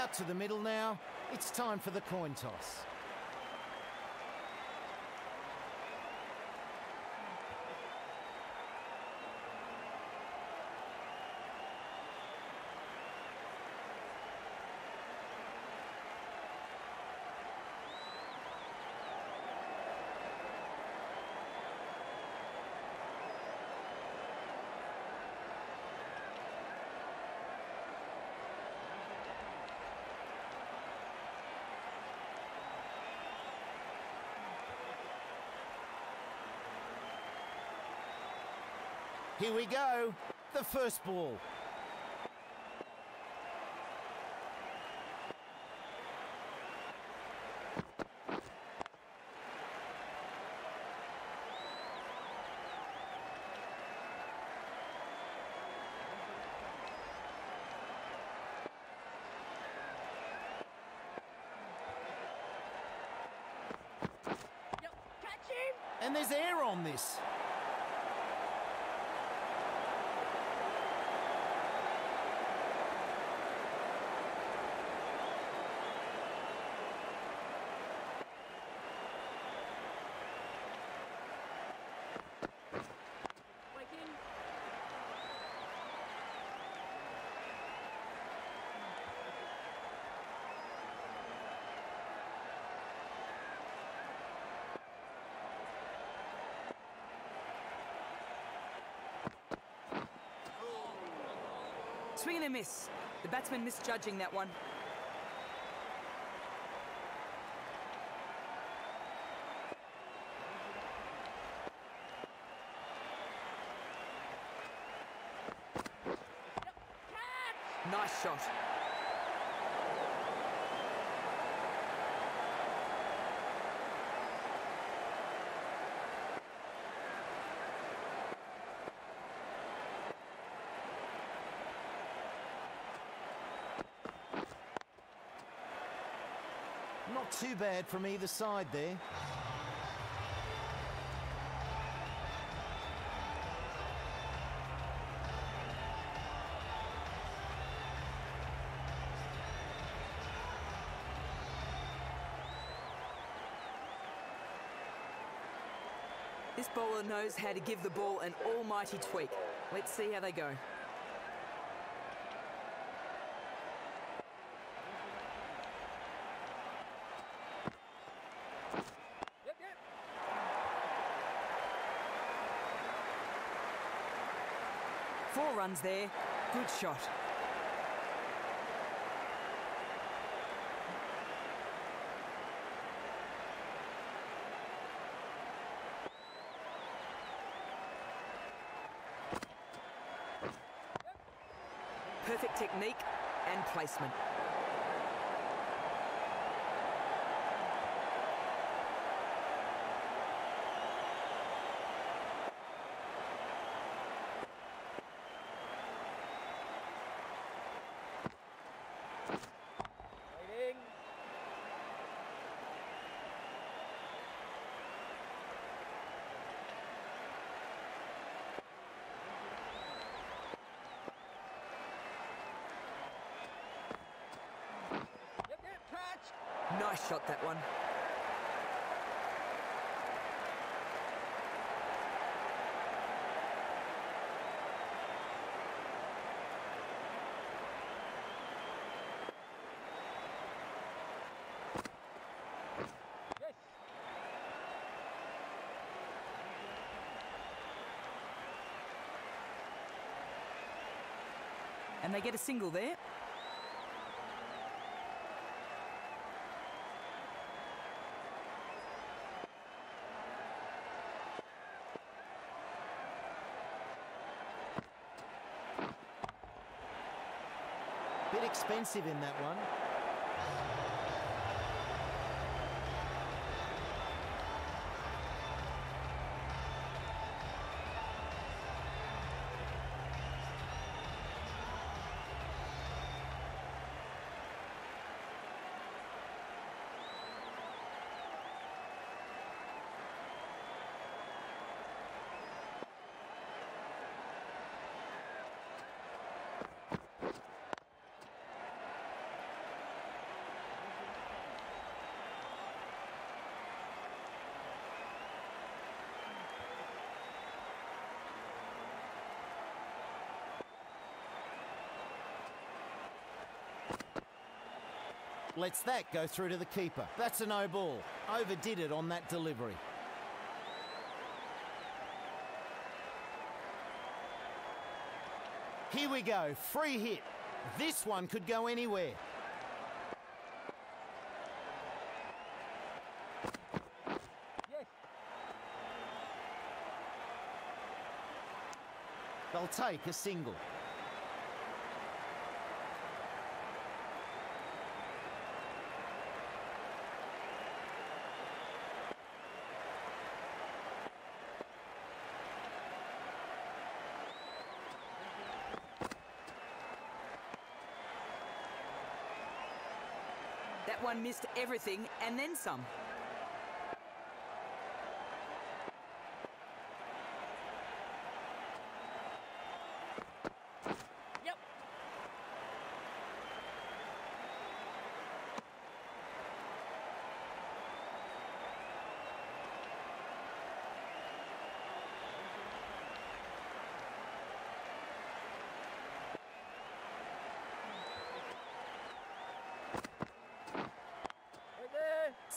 Out to the middle now. It's time for the coin toss. Here we go. The first ball. And there's air on this. Break in. Swing and a miss. The batsman misjudging that one. Nice shot. Not too bad from either side there. This bowler knows how to give the ball an almighty tweak. Let's see how they go. Runs there. Good shot. Perfect technique and placement. Nice shot, that one. And they get a single there. Bit expensive in that one. Lets that go through to the keeper. That's a no ball. Overdid it on that delivery. Here we go, free hit. This one could go anywhere. They'll take a single. One missed everything and then some.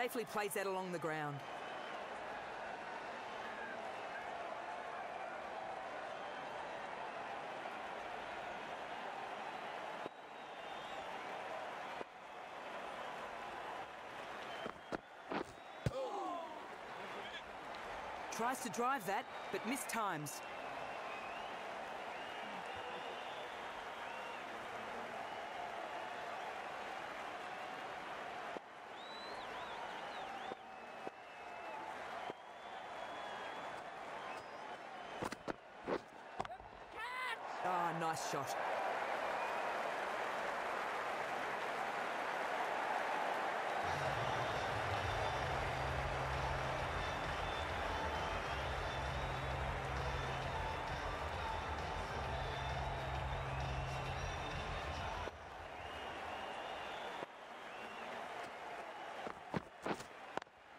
Safely plays that along the ground. Tries to drive that, but missed times. Ah, nice shot.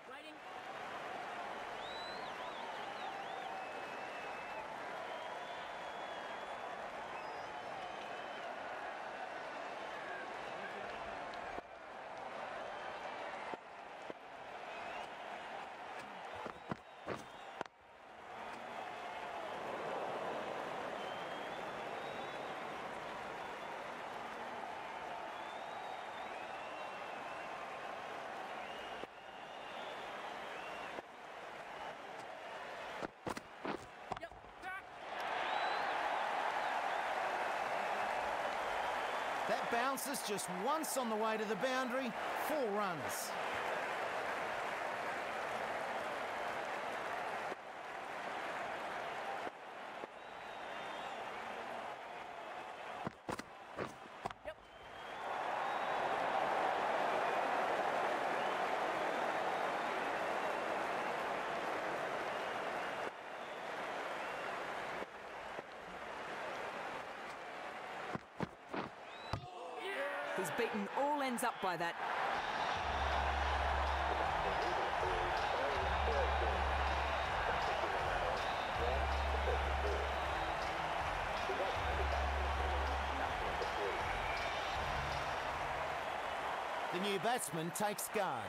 Waiting. Yep. Back. That bounces just once on the way to the boundary, four runs. He's beaten all ends up by that. The new batsman takes guard.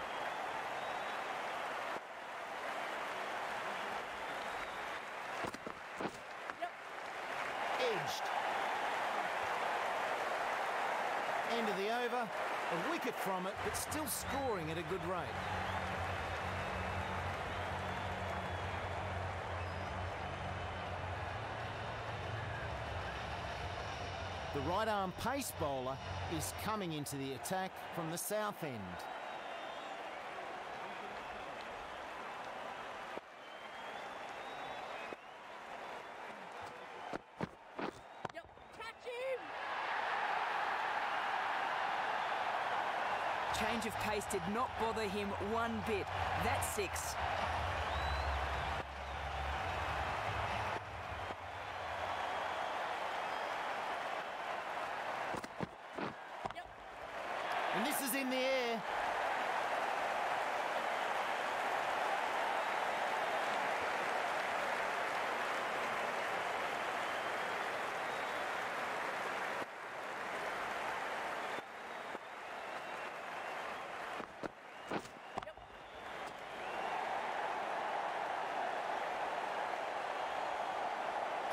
Yep. Edged. End of the over. A wicket from it, but still scoring at a good rate. The right arm pace bowler is coming into the attack from the south end. Yep. Catch him. Change of pace did not bother him one bit. That's six. And this is in the air.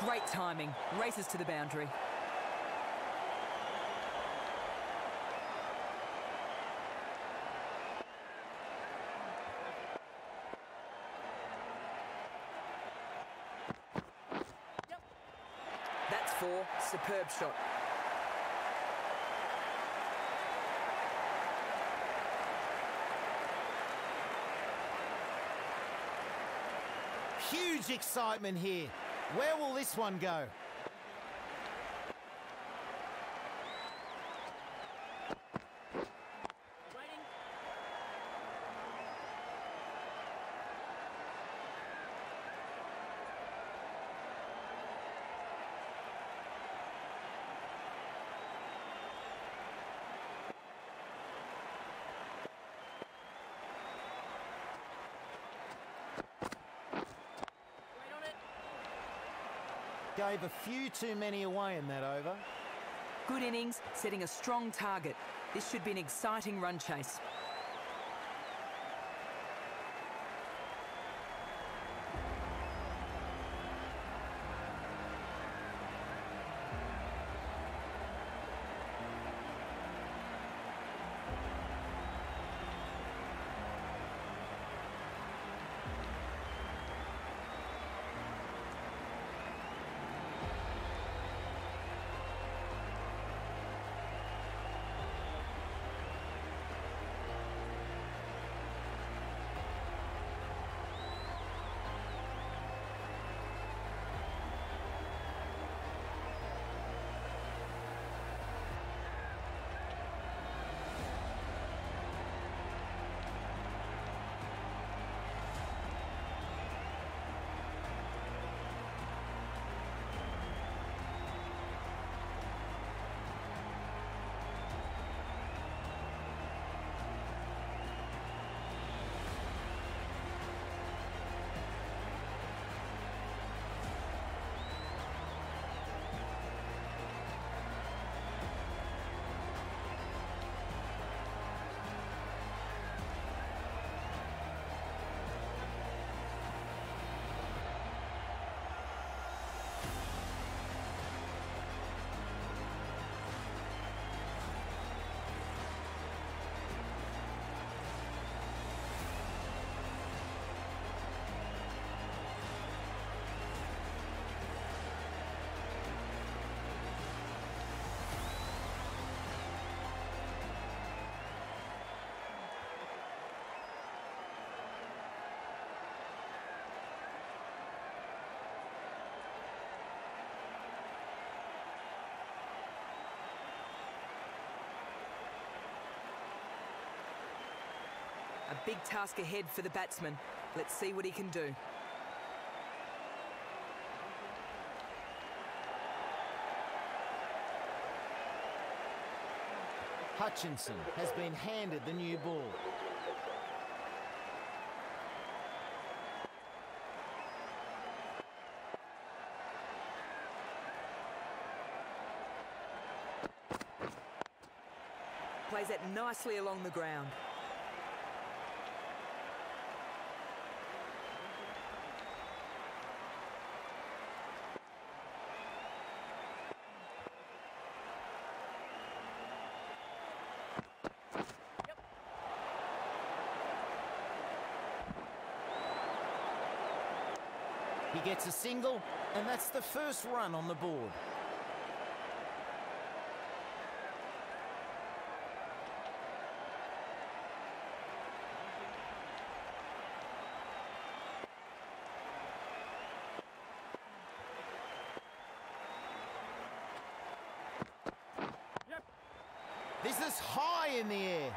Great timing. Races to the boundary. That's four. Superb shot. Huge excitement here. Where will this one go? Gave a few too many away in that over. Good innings, setting a strong target. This should be an exciting run chase. Big task ahead for the batsman. Let's see what he can do. Hutchinson has been handed the new ball. Plays it nicely along the ground. He gets a single, and that's the first run on the board. Yep. This is high in the air.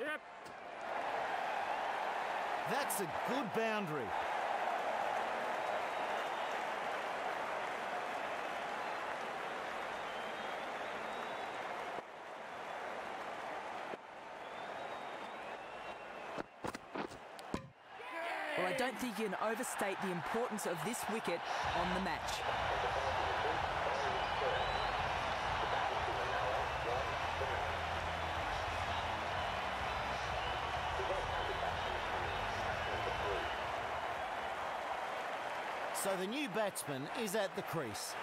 Yep. That's a good boundary. Well, I don't think you can overstate the importance of this wicket on the match. So the new batsman is at the crease.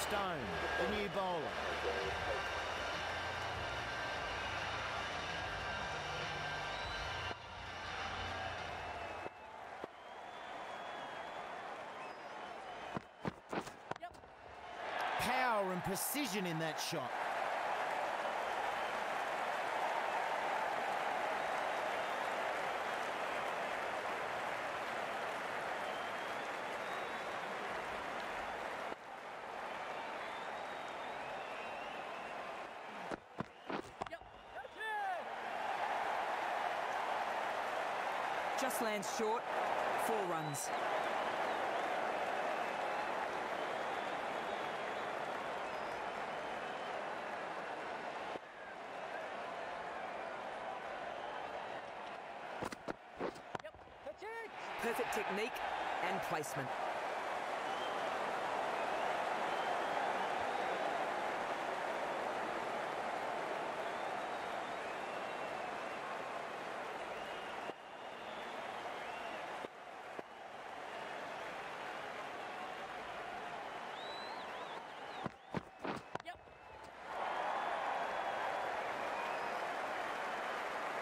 Stone, the new bowler. Yep. Power and precision in that shot. Just lands short, four runs. Yep. That's Perfect technique and placement.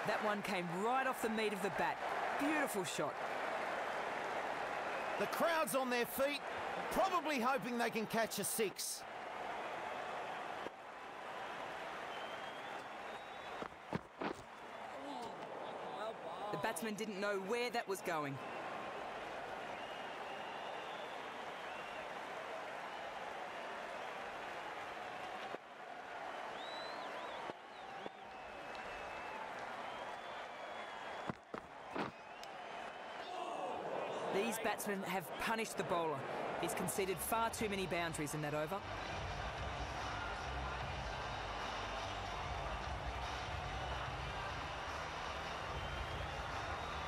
That one came right off the meat of the bat. Beautiful shot. The crowd's on their feet, probably hoping they can catch a six. The batsman didn't know where that was going. Batsmen have punished the bowler. He's conceded far too many boundaries in that over.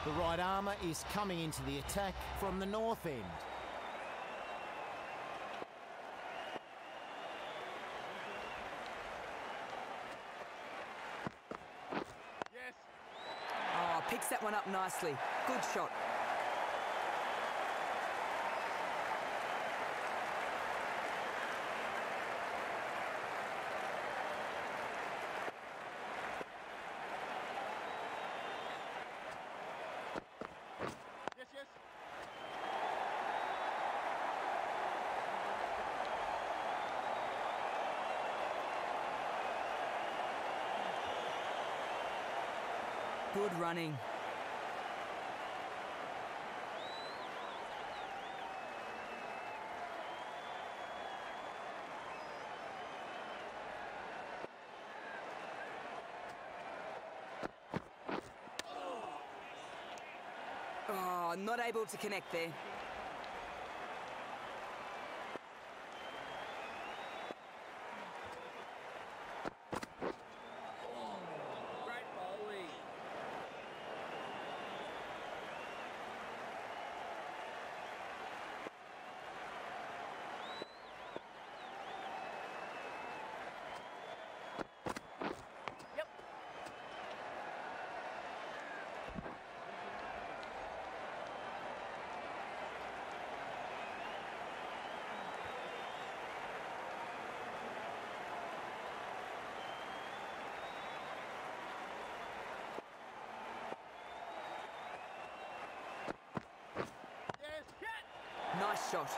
The right armer is coming into the attack from the north end. Yes. Oh, picks that one up nicely. Good shot. Good running. Oh, not able to connect there. Great bowling. Yep. Yes. Hit. Shot.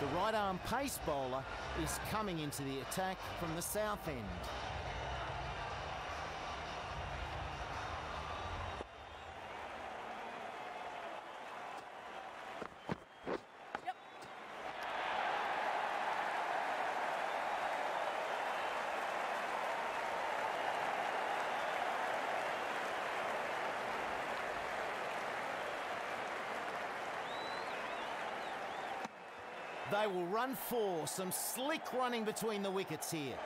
The right arm pace bowler is coming into the attack from the south end. They will run four. Some slick running between the wickets here.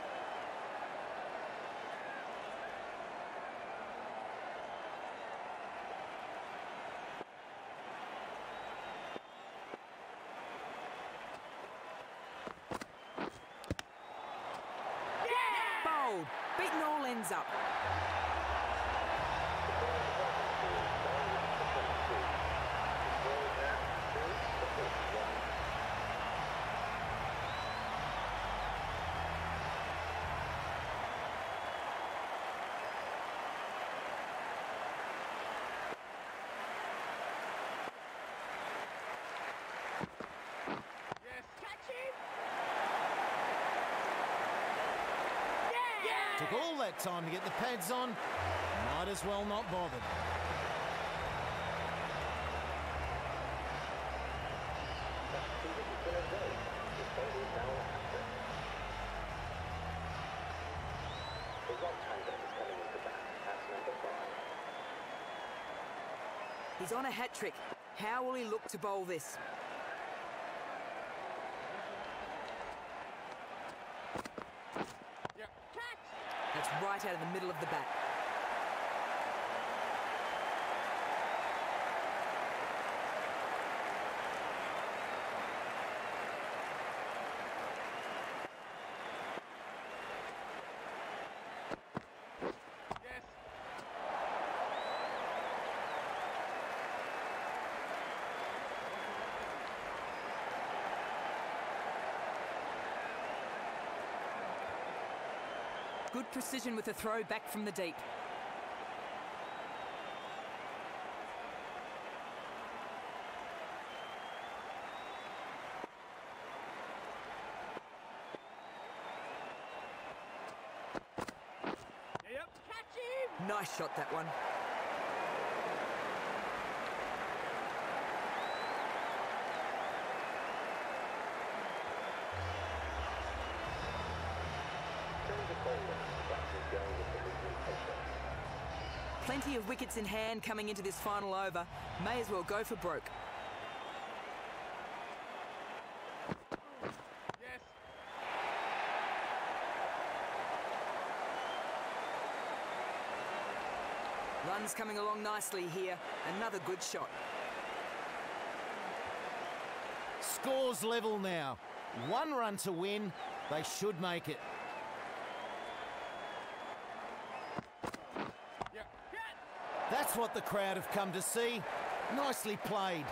Bowled. Beaten all ends up. Yes. Catch him. Took all that time to get the pads on. Might as well not five. He's on a hat trick. How will he look to bowl this? Yep. Catch. That's right out of the middle of the bat. Yes. Good precision with a throw back from the deep. Yep. Catch him. Nice shot, that one. Turning to bowling, batsmen go with the medium pressure. Plenty of wickets in hand coming into this final over. May as well go for broke. Runs coming along nicely here. Another good shot. Scores level now. One run to win. They should make it. Yep. Catch. What the crowd have come to see. Nicely played.